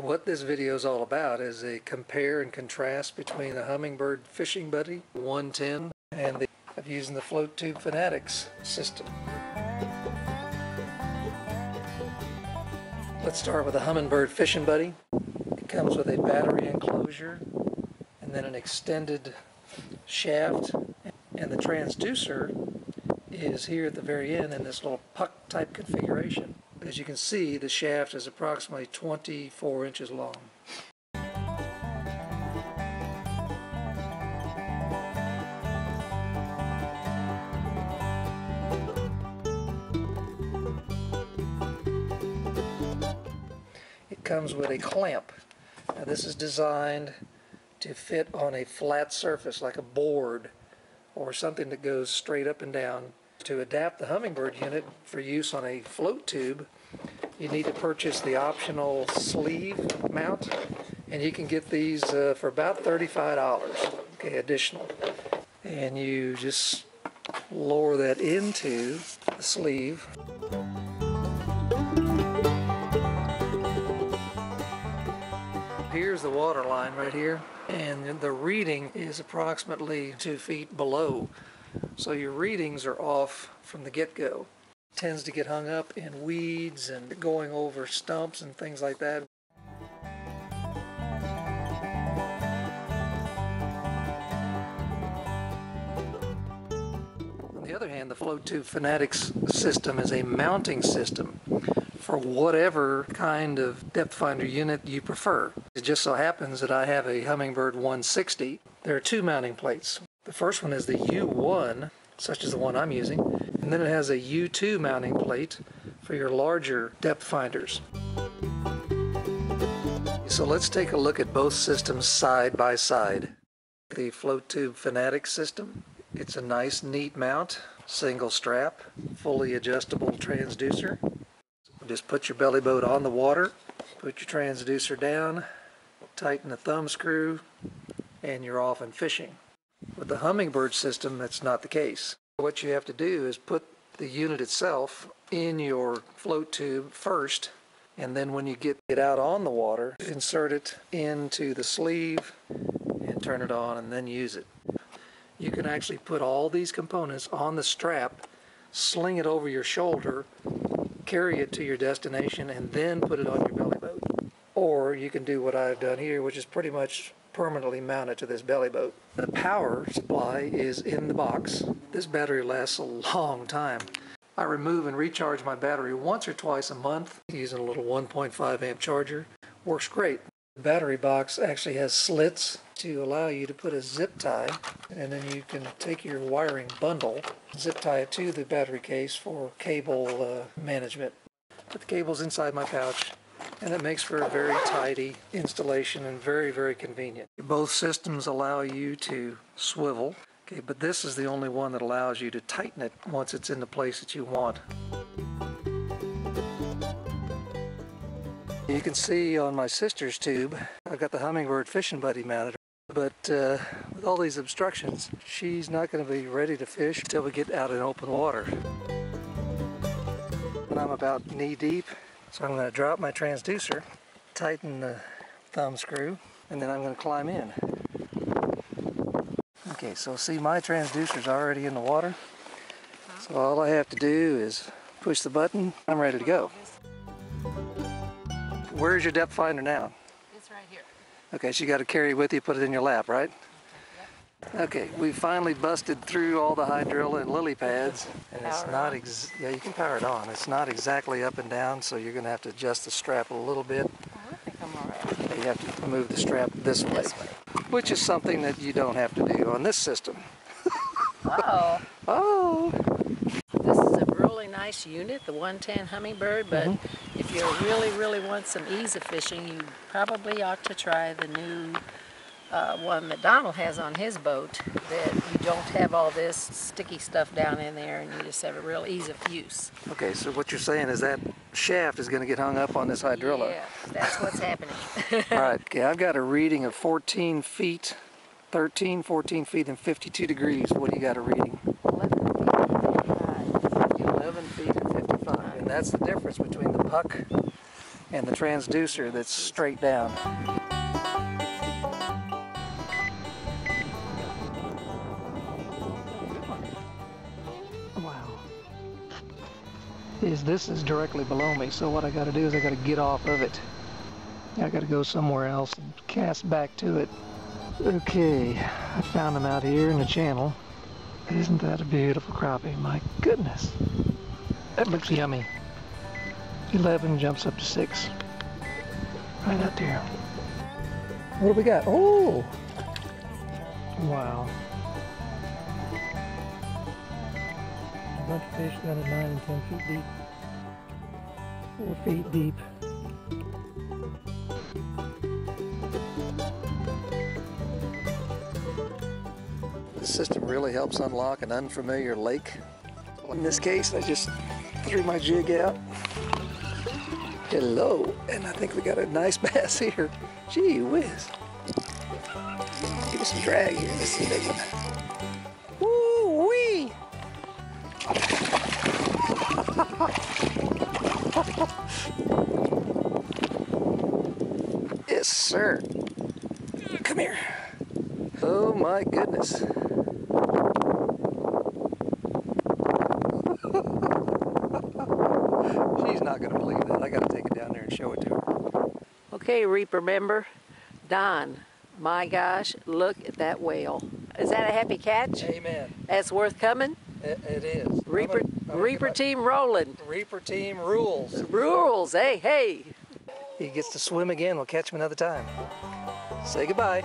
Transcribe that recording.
What this video is all about is a compare and contrast between the Humminbird Fishing Buddy 110 and the of using the Float Tube Fanatics system. Let's start with the Humminbird Fishing Buddy. It comes with a battery enclosure and then an extended shaft and the transducer is here at the very end in this little puck type configuration. As you can see, the shaft is approximately 24 inches long. It comes with a clamp. Now this is designed to fit on a flat surface like a board or something that goes straight up and down to adapt the Humminbird unit for use on a float tube, you need to purchase the optional sleeve mount, and you can get these uh, for about $35, okay, additional. And you just lower that into the sleeve. Here's the water line right here, and the reading is approximately two feet below so your readings are off from the get-go. Tends to get hung up in weeds and going over stumps and things like that. On the other hand, the Float Tube Fanatics system is a mounting system for whatever kind of depth finder unit you prefer. It just so happens that I have a Humminbird 160. There are two mounting plates. The first one is the U1, such as the one I'm using, and then it has a U2 mounting plate for your larger depth finders. So let's take a look at both systems side by side. The Float Tube Fanatic system, it's a nice neat mount, single strap, fully adjustable transducer. Just put your belly boat on the water, put your transducer down, tighten the thumb screw, and you're off and fishing. The Humminbird system, that's not the case. What you have to do is put the unit itself in your float tube first, and then when you get it out on the water, insert it into the sleeve and turn it on and then use it. You can actually put all these components on the strap, sling it over your shoulder, carry it to your destination, and then put it on your belly boat. Or you can do what I've done here, which is pretty much permanently mounted to this belly boat. The power supply is in the box. This battery lasts a long time. I remove and recharge my battery once or twice a month using a little 1.5 amp charger. Works great. The battery box actually has slits to allow you to put a zip tie and then you can take your wiring bundle, zip tie it to the battery case for cable uh, management. Put the cables inside my pouch and it makes for a very tidy installation and very very convenient. Both systems allow you to swivel okay but this is the only one that allows you to tighten it once it's in the place that you want. You can see on my sister's tube I've got the Humminbird Fishing Buddy mounted but uh, with all these obstructions she's not going to be ready to fish until we get out in open water. When I'm about knee deep so I'm going to drop my transducer, tighten the thumb screw, and then I'm going to climb in. Okay, so see my transducer's already in the water. So all I have to do is push the button, I'm ready to go. Where's your depth finder now? It's right here. Okay, so you got to carry it with you, put it in your lap, right? Okay, we finally busted through all the hydrilla and lily pads, and it's Power not ex yeah you can power it on. It's not exactly up and down, so you're going to have to adjust the strap a little bit. Oh, I think I'm all right. You have to move the strap this way, This way. which is something that you don't have to do on this system. Oh, Oh, this is a really nice unit, the 110 Humminbird, but Mm-hmm. if you really, really want some ease of fishing, you probably ought to try the new uh, one that Donald has on his boat that you don't have all this sticky stuff down in there and you just have a real ease of use. okay. So what you're saying is that shaft is going to get hung up on this hydrilla. Yeah, that's what's happening. All right. Okay, I've got a reading of 14 feet, 13, 14 feet, and 52 degrees. What do you got a reading? 11 feet and 55. And that's the difference between the puck and the transducer that's straight down. Is this is directly below me, so what I got to do is I got to get off of it. I got to go somewhere else and cast back to it. Okay, I found them out here in the channel. Isn't that a beautiful crappie? My goodness. That looks yummy. 11 jumps up to 6. Right out there. What do we got? Oh! Wow. Bunch of fish got at 9 and 10 feet deep. 4 feet deep. The system really helps unlock an unfamiliar lake. In this case, I just threw my jig out. Hello, and I think we got a nice bass here. Gee whiz. Give us some drag here. This is a big one. Sir. Come here. Oh my goodness. She's not going to believe that. I got to take it down there and show it to her. Okay, Reaper member, Don, my gosh, look at that whale. Is that a happy catch? Amen. That's worth coming? It, it is. Reaper, I'm gonna- I'm Reaper team rolling. Reaper team rules. Rules, hey, hey. He gets to swim again. We'll catch him another time. Say goodbye.